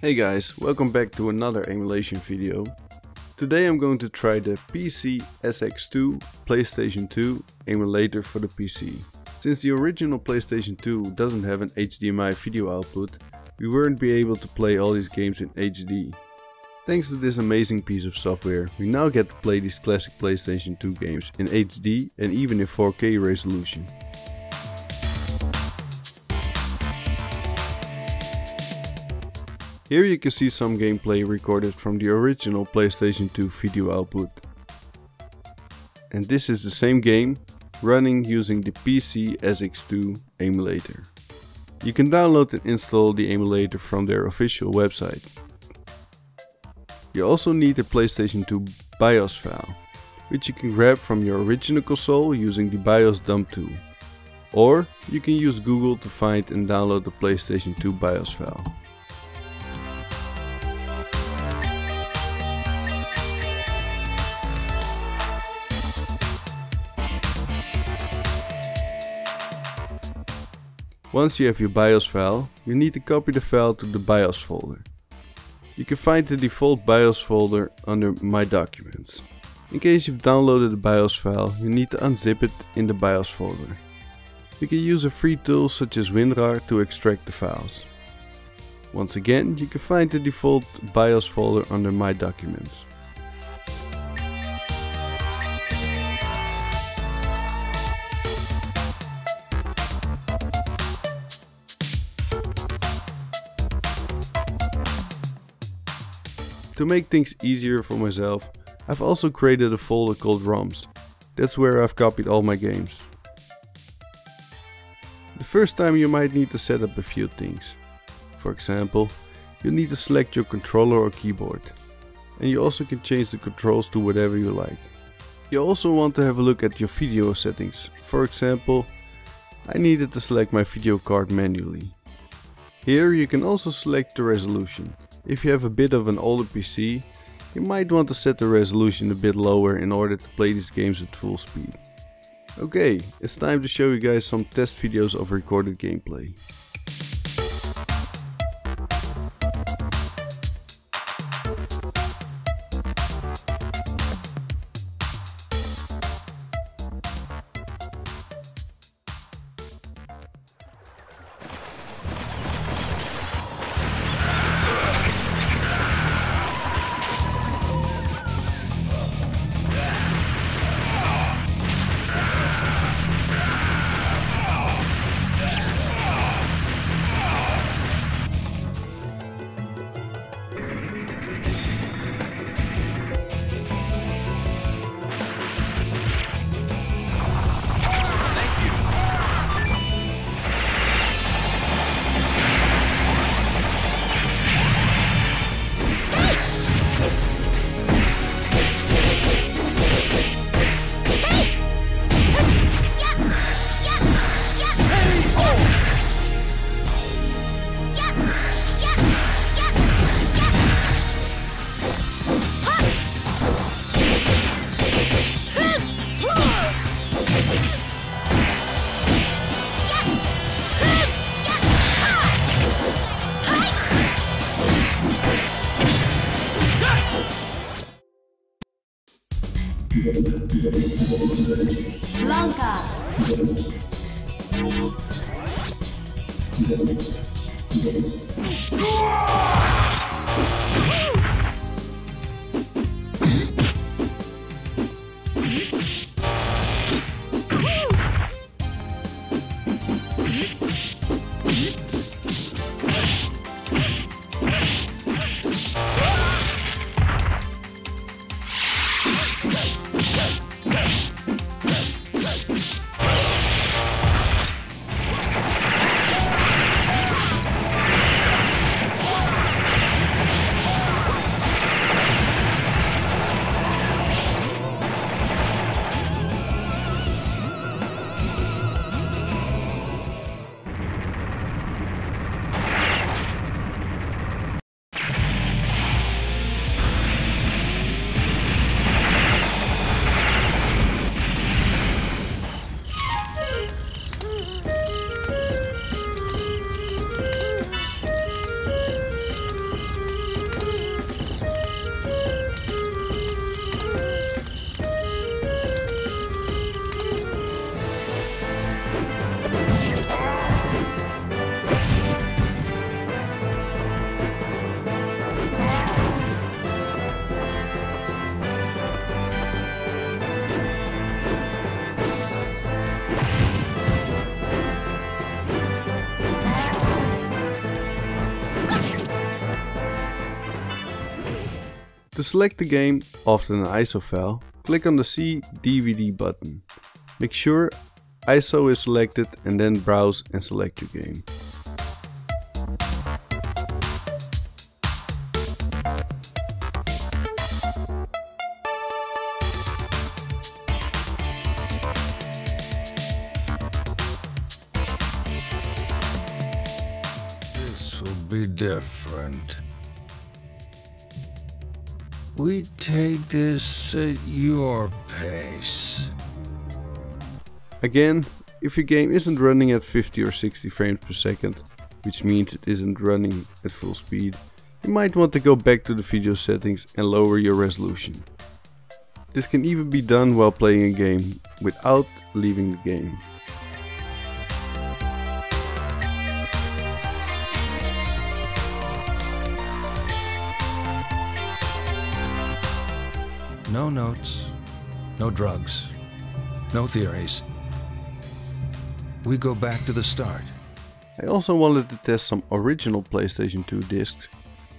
Hey guys, welcome back to another emulation video. Today I'm going to try the PC SX2 PlayStation 2 emulator for the PC. Since the original PlayStation 2 doesn't have an HDMI video output, we weren't be able to play all these games in HD. Thanks to this amazing piece of software, we now get to play these classic PlayStation 2 games in HD and even in 4K resolution. Here you can see some gameplay recorded from the original PlayStation 2 video output. And this is the same game running using the PC SX2 emulator. You can download and install the emulator from their official website. You also need a PlayStation 2 BIOS file, which you can grab from your original console using the BIOS dump tool. Or you can use Google to find and download the PlayStation 2 BIOS file. Once you have your BIOS file, you need to copy the file to the BIOS folder. You can find the default BIOS folder under My Documents. In case you've downloaded the BIOS file, you need to unzip it in the BIOS folder. You can use a free tool such as WinRAR to extract the files. Once again, you can find the default BIOS folder under My Documents. To make things easier for myself, I've also created a folder called ROMs. That's where I've copied all my games. The first time you might need to set up a few things. For example, you need to select your controller or keyboard. And you also can change the controls to whatever you like. You also want to have a look at your video settings. For example, I needed to select my video card manually. Here you can also select the resolution. If you have a bit of an older PC, you might want to set the resolution a bit lower in order to play these games at full speed. Okay, it's time to show you guys some test videos of recorded gameplay. Lanka. Hey! Yeah. To select the game, often an ISO file, click on the C DVD button. Make sure ISO is selected and then browse and select your game. This will be different. We take this at your pace. Again, if your game isn't running at 50 or 60 frames per second, which means it isn't running at full speed, you might want to go back to the video settings and lower your resolution. This can even be done while playing a game, without leaving the game. No notes, no drugs, no theories. We go back to the start. I also wanted to test some original PlayStation 2 discs.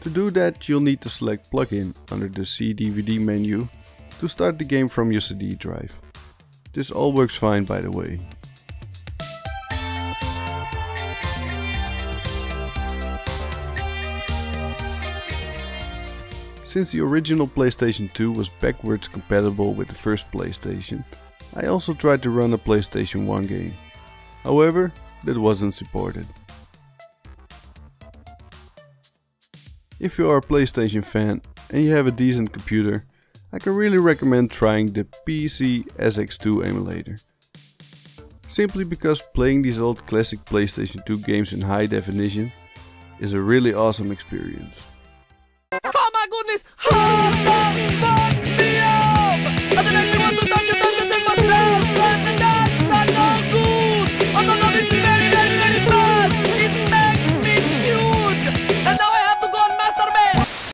To do that you'll need to select plugin under the C-DVD menu to start the game from your CD drive. This all works fine by the way. Since the original PlayStation 2 was backwards compatible with the first PlayStation, I also tried to run a PlayStation 1 game. However, that wasn't supported. If you are a PlayStation fan and you have a decent computer, I can really recommend trying the PC SX2 emulator. Simply because playing these old classic PlayStation 2 games in high definition is a really awesome experience.